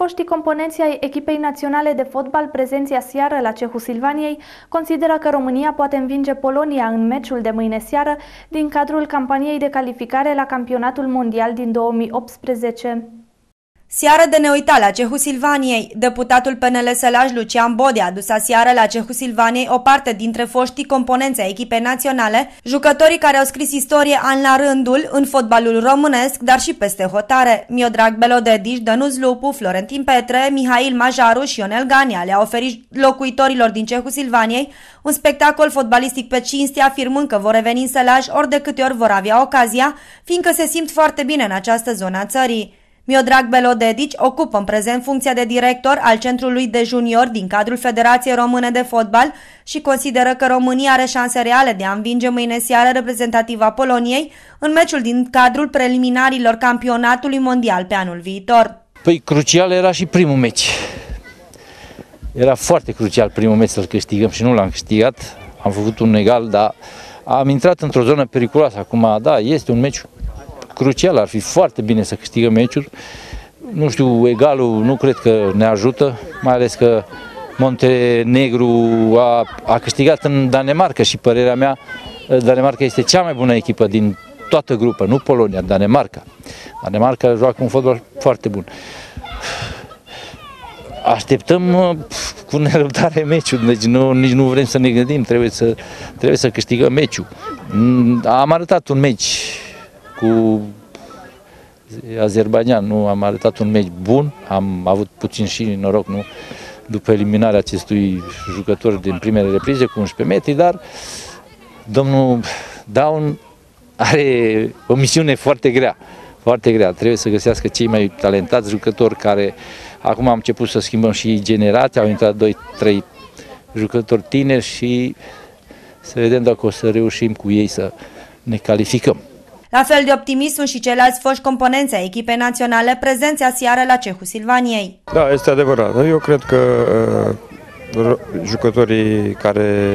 Foștii componenții ai echipei naționale de fotbal prezenți aseară la Cehul Silvaniei consideră că România poate învinge Polonia în meciul de mâine seară din cadrul campaniei de calificare la campionatul mondial din 2018. Seară de neuitat la Cehu Silvaniei. Deputatul PNL Sălaj Lucian Bode a dus aseară la Cehu Silvaniei o parte dintre foștii componenți ai echipei naționale, jucătorii care au scris istorie an la rândul în fotbalul românesc, dar și peste hotare. Miodrag Belodediș, Dănuț Lupu, Florentin Petre, Mihail Majaru și Ionel Gania le-au oferit locuitorilor din Cehu Silvaniei un spectacol fotbalistic pe cinste, afirmând că vor reveni în Sălaj ori de câte ori vor avea ocazia, fiindcă se simt foarte bine în această zonă a țării. Miodrag Belodedici ocupă în prezent funcția de director al Centrului de Junior din cadrul Federației Române de Fotbal și consideră că România are șanse reale de a învinge mâine seară reprezentativa Poloniei în meciul din cadrul preliminarilor campionatului mondial pe anul viitor. Păi crucial era și primul meci. Era foarte crucial primul meci să-l câștigăm și nu l-am câștigat. Am făcut un egal, dar am intrat într-o zonă periculoasă. Acum, da, este un meci crucial, ar fi foarte bine să câștigăm meciuri. Nu știu, egalul nu cred că ne ajută, mai ales că Montenegru a, a câștigat în Danemarca și părerea mea, Danemarca este cea mai bună echipă din toată grupa, nu Polonia, Danemarca. Danemarca joacă un fotbal foarte bun. Așteptăm uh, cu nerăbdare meciul, deci nu, nici nu vrem să ne gândim, trebuie să, trebuie să câștigăm meciul. Mm, am arătat un meci cu Azerbaijan. Nu am arătat un meci bun, am avut puțin și noroc, nu? După eliminarea acestui jucător din primele reprize cu 11 metri, dar domnul Down are o misiune foarte grea, foarte grea. Trebuie să găsească cei mai talentați jucători care acum am început să schimbăm și generația, au intrat 2-3 jucători tineri și să vedem dacă o să reușim cu ei să ne calificăm. La fel de optimist sunt și ceilalți foști componenți ai echipei naționale prezenți aseară la Cehul Silvaniei. Da, este adevărat. Eu cred că uh, jucătorii care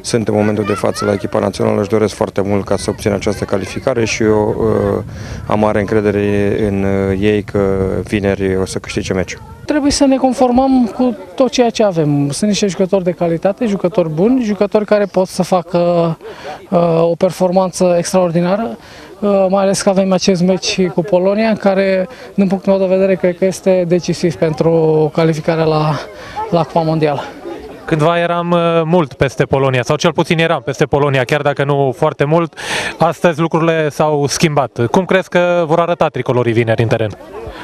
sunt în momentul de față la echipa națională își doresc foarte mult ca să obțină această calificare și eu uh, am mare încredere în uh, ei că vineri o să câștige meciul. Trebuie să ne conformăm cu tot ceea ce avem. Sunt niște jucători de calitate, jucători buni, jucători care pot să facă uh, o performanță extraordinară, uh, mai ales că avem acest meci cu Polonia, care, din punctul meu de vedere, cred că este decisiv pentru calificarea la, la Cupa Mondială. Cândva eram uh, mult peste Polonia, sau cel puțin eram peste Polonia, chiar dacă nu foarte mult. Astăzi lucrurile s-au schimbat. Cum crezi că vor arăta tricolorii vineri în teren?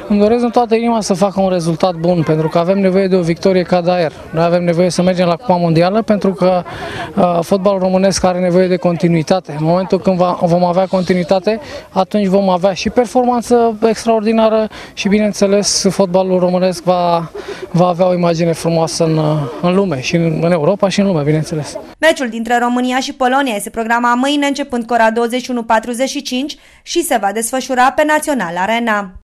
Îmi doresc în toată inima să facă un rezultat bun, pentru că avem nevoie de o victorie ca Daer. Noi avem nevoie să mergem la Cupa Mondială, pentru că uh, fotbalul românesc are nevoie de continuitate. În momentul când va, vom avea continuitate, atunci vom avea și performanță extraordinară și, bineînțeles, fotbalul românesc va, va avea o imagine frumoasă în, în lume, și în, în Europa și în lume, bineînțeles. Meciul dintre România și Polonia este programa mâine începând cu ora 21.45 și se va desfășura pe Național Arena.